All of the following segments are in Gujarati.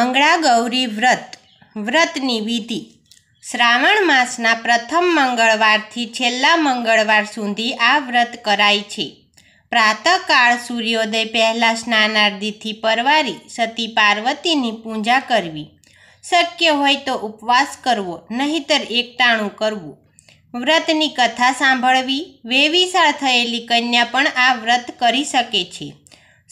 મંગળા ગૌરી વ્રત. વ્રતની વિધિ. શ્રાવણ માસના પ્રથમ મંગળવારથી છેલ્લા મંગળવાર સુધી આ વ્રત કરાય છે. પ્રાતઃકાળ સૂર્યોદય પહેલાં સ્નાનાર્દિથી પરવારી સતી પાર્વતીની પૂજા કરવી. શક્ય હોય તો ઉપવાસ કરવો, નહીતર એકટાણું કરવું. વ્રતની કથા સાંભળવી, વેવિશાળ થયેલી કન્યા પણ આ વ્રત કરી શકે છે.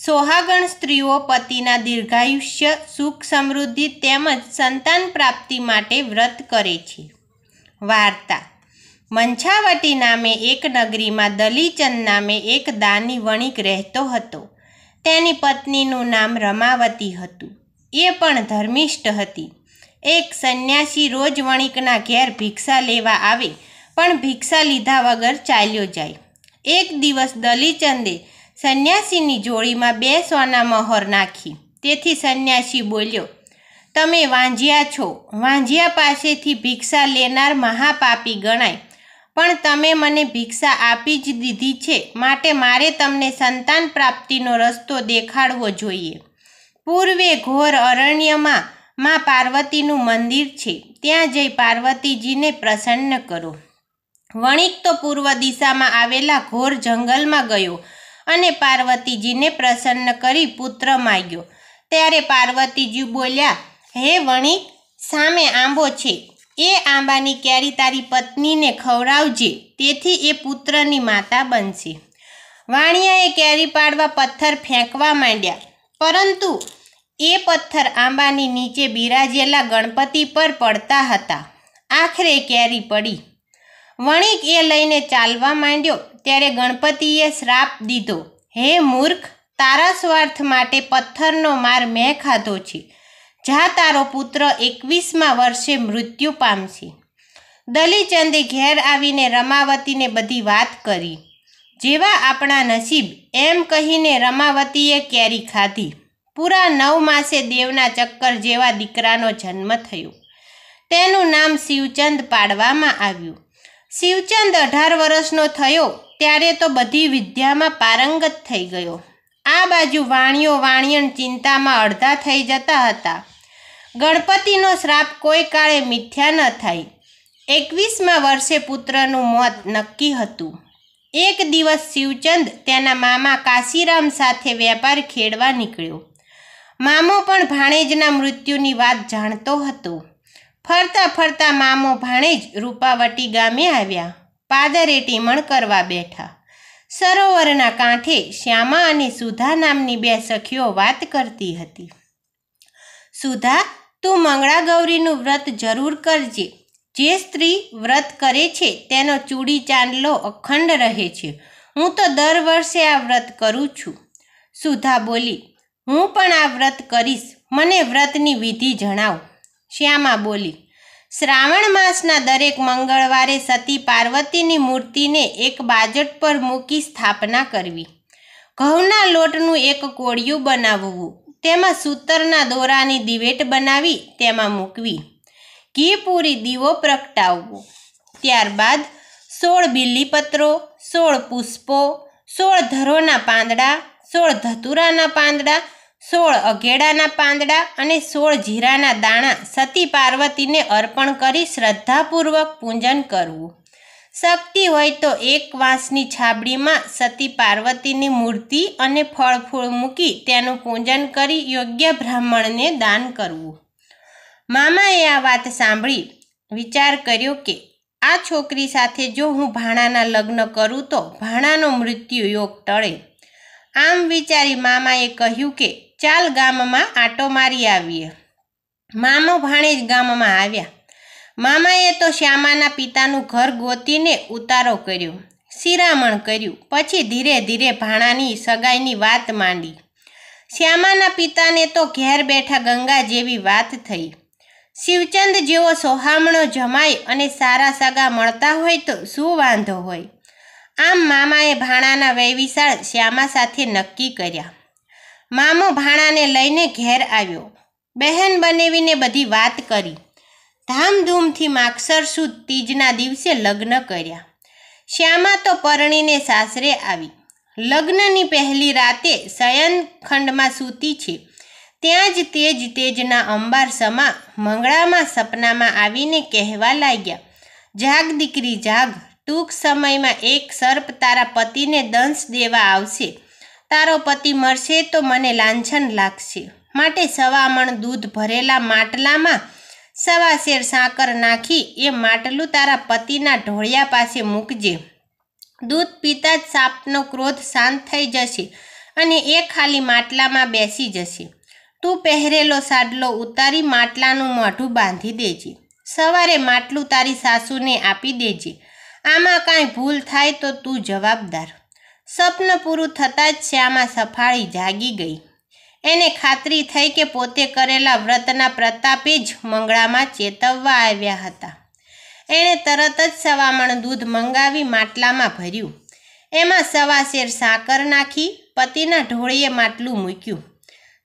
સોહાગણ સ્ત્રીઓ પતિના દીર્ઘાયુષ્ય, સુખ સમૃદ્ધિ તેમજ સંતાન પ્રાપ્તિ માટે વ્રત કરે છે. વાર્તા. મંછાવટી નામે એક નગરીમાં દલીચંદ નામે એક દાની વણિક રહેતો હતો. તેની પત્નીનું નામ રમાવતી હતું. એ પણ ધર્મિષ્ઠ હતી. એક સંન્યાસી રોજ વણિકના ઘેર ભિક્ષા લેવા આવે, પણ ભિક્ષા લીધા વગર ચાલ્યો જાય. એક દિવસ દલીચંદે સંન્યાસીની જોડીમાં બે સોના મહોર નાખી. તેથી સંન્યાસી બોલ્યો, તમે વાંઝિયા છો. વાંઝિયા પાસેથી ભિક્ષા લેનાર મહાપાપી ગણાય. પણ તમે મને ભિક્ષા આપી જ દીધી છે. માટે મારે તમને સંતાન પ્રાપ્તિનો રસ્તો દેખાડવો જોઈએ. પૂર્વે ઘોર અરણ્યમાં માં પાર્વતીનું મંદિર છે. ત્યાં જઈ પાર્વતીજીને પ્રસન્ન કરો. વણિક તો પૂર્વ દિશામાં આવેલા ઘોર જંગલમાં ગયો. અને પાર્વતીજીને પ્રસન્ન કરી પુત્ર માગ્યો. ત્યારે પાર્વતીજી બોલ્યા, હે વણિક, સામે આંબો છે. એ આંબાની કેરી તારી પત્નીને ખવડાવજે, તેથી એ પુત્રની માતા બનશે. વાણિયાએ કેરી પાડવા પથ્થર ફેંકવા માંડ્યા. પરંતુ એ પથ્થર આંબાની નીચે બિરાજેલા ગણપતિ પર પડતા હતા. આખરે કેરી પડી. વણિક એ લઈને ચાલવા માંડ્યો. ત્યારે ગણપતિએ શ્રાપ દીધો, હે મૂર્ખ, તારા સ્વાર્થ માટે પથ્થરનો માર મેં ખાધો છે. જા તારો પુત્ર એકવીસમાં વર્ષે મૃત્યુ પામશે. દલીચંદે ઘેર આવીને રમાવતીને બધી વાત કરી. જેવા આપણા નસીબ, એમ કહીને રમાવતીએ કેરી ખાધી. પૂરા નવ માસે દેવના ચક્કર જેવા દીકરાનો જન્મ થયો. તેનું નામ શિવચંદ પાડવામાં આવ્યું. શિવચંદ અઢાર વર્ષનો થયો. ત્યારે તો બધી વિદ્યામાં પારંગત થઈ ગયો. આ બાજુ વાણિયો વાણિયણ ચિંતામાં અડધા થઈ જતા હતા. ગણપતિનો શ્રાપ કોઈ કાળે મિથ્યા ન થાય. એકવીસમાં વર્ષે પુત્રનું મોત નક્કી હતું. એક દિવસ શિવચંદ તેના મામા કાશીરામ સાથે વેપાર ખેડવા નીકળ્યો. મામો પણ ભાણેજના મૃત્યુની વાત જાણતો હતો. ફરતા ફરતા મામો ભાણેજ રૂપાવટી ગામે આવ્યા. પાદરે ટીમણ કરવા બેઠા. સરોવરના કાંઠે શ્યામા અને સુધા નામની બે સખીઓ વાત કરતી હતી. સુધા, તું મંગળા ગૌરીનું વ્રત જરૂર કરજે. જે સ્ત્રી વ્રત કરે છે, તેનો ચૂડી ચાંદલો અખંડ રહે છે. હું તો દર વર્ષે આ વ્રત કરું છું. સુધા બોલી, હું પણ આ વ્રત કરીશ. મને વ્રતની વિધિ જણાવ. શ્યામા બોલી શ્રાવણ માસના દરેક મંગળવારે સતી પાર્વતીની મૂર્તિને એક બાજટ પર મૂકી સ્થાપના કરવી. ઘઉંના લોટનું એક કોળિયું બનાવવું, તેમાં સૂતરના દોરાની દિવેટ બનાવી તેમાં મૂકવી, ઘી પૂરી દીવો પ્રગટાવવો, ત્યારબાદ સોળ બિલ્લીપત્રો સોળ પુષ્પો, સોળ ધરોના પાંદડા, સોળ ધતુરાના પાંદડા સોળ અઘેડાના પાંદડા અને સોળ જીરાના દાણા સતી પાર્વતીને અર્પણ કરી શ્રદ્ધાપૂર્વક પૂજન કરવું. શક્તિ હોય તો એક વાંસની છાબડીમાં સતી પાર્વતીની મૂર્તિ અને ફળ ફૂળ મૂકી તેનું પૂજન કરી યોગ્ય બ્રાહ્મણને દાન કરવું. મામાએ આ વાત સાંભળી, વિચાર કર્યો કે, આ છોકરી સાથે જો હું ભાણાના લગ્ન કરું તો ભાણાનો મૃત્યુ યોગ ટળે. આમ વિચારી મામાએ કહ્યું કે ચાલ ગામમાં આટો મારી આવીએ. મામો ભાણેજ ગામમાં આવ્યા. મામાએ તો શ્યામાના પિતાનું ઘર ગોતીને ઉતારો કર્યો, શિરામણ કર્યું, પછી ધીરે ધીરે ભાણાની સગાઈની વાત માંડી. શ્યામાના પિતાને તો ઘેર બેઠા ગંગા જેવી વાત થઈ. શિવચંદ જેવો સોહામણો જમાય અને સારા સગા મળતા હોય તો શું વાંધો હોય? આમ મામાએ ભાણાના વૈવિશાળ શ્યામા સાથે નક્કી કર્યા. મામો ભાણાને લઈને ઘેર આવ્યો. બહેન બનેવીને બધી વાત કરી. ધામધૂમથી માગસર સુદ તીજના દિવસે લગ્ન કર્યા. શ્યામા તો પરણીને સાસરે આવી. લગ્નની પહેલી રાતે શયનખંડમાં સૂતી છે. ત્યાં જ તેજ તેજના અંબાર સમા મંગળામાં સપનામાં આવીને કહેવા લાગ્યા, જાગ દીકરી, જાગ. ટૂંક સમયમાં એક સર્પ તારા પતિને દંશ દેવા આવશે. તારો પતિ મરશે તો મને લાંછન લાગશે. માટે સવામણ દૂધ ભરેલા માટલામાં સવા શેર સાકર નાખી એ માટલું તારા પતિના ઢોળિયા પાસે મૂકજે. દૂધ પીતા જ સાપનો ક્રોધ શાંત થઈ જશે અને એ ખાલી માટલામાં બેસી જશે. તું પહેરેલો સાડલો ઉતારી માટલાનું મોઢું બાંધી દેજે. સવારે માટલું તારી સાસુને આપી દેજે. આમાં કાંઈ ભૂલ થાય તો તું જવાબદાર. સ્વપ્ન પૂરું થતાં જ શ્યામા સફાળી જાગી ગઈ. એને ખાતરી થઈ કે પોતે કરેલા વ્રતના પ્રતાપે જ મંગળામાં ચેતવવા આવ્યા હતા. એણે તરત જ સવામણ દૂધ મંગાવી માટલામાં ભર્યું. એમાં સવા શેર સાકર નાખી, પતિના ઢોળીએ માટલું મૂક્યું.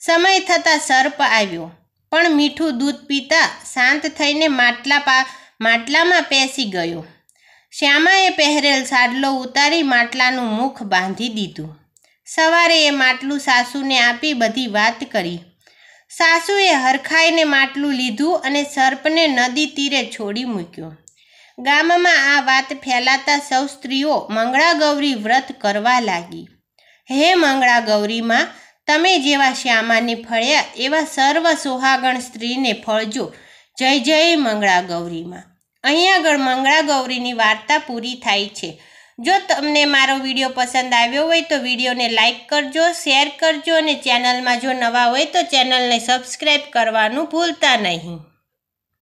સમય થતાં સર્પ આવ્યો, પણ મીઠું દૂધ પીતા શાંત થઈને માટલા પા, માટલામાં પેસી ગયો. શ્યામાએ પહેરેલ સાડલો ઉતારી માટલાનું મુખ બાંધી દીધું. સવારે એ માટલું સાસુને આપી બધી વાત કરી. સાસુએ હરખાઈને માટલું લીધું અને સર્પને નદી તીરે છોડી મૂક્યો. ગામમાં આ વાત ફેલાતા સૌ સ્ત્રીઓ મંગળા ગૌરી વ્રત કરવા લાગી. હે મંગળા ગૌરીમાં તમે જેવા શ્યામાને ફળ્યા એવા સર્વ સોહાગણ સ્ત્રીને ફળજો. જય જય મંગળા ગૌરીમાં અહીં આગળ મંગળા ગૌરીની વાર્તા પૂરી થાય છે. જો તમને મારો વીડિયો પસંદ આવ્યો હોય તો વિડીયોને લાઇક કરજો, શેર કરજો અને ચેનલમાં જો નવા હોય તો ચેનલને સબસ્ક્રાઈબ કરવાનું ભૂલતા નહીં.